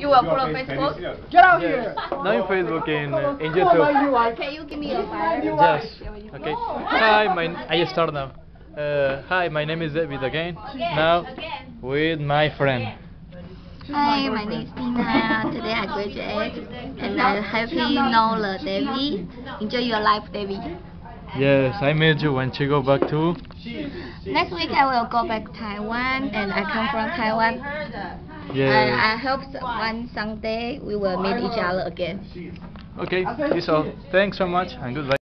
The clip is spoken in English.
You will follow Facebook? Get out Yes. here. Now in Facebook in uh, Angel Who are 12. you? Can you give me a fire? Yes. Okay. Hi, my I start now. Uh, hi, my name is David again. Now with my friend. Hi, my name is Tina. Today I graduate and I'm happy know the David. Enjoy your life, David. Yes, I met you when she go back to. Next week I will go back to Taiwan and I come from Taiwan. Yes. And I hope that one someday we will meet each other again. Okay, this all. Thanks so much and goodbye.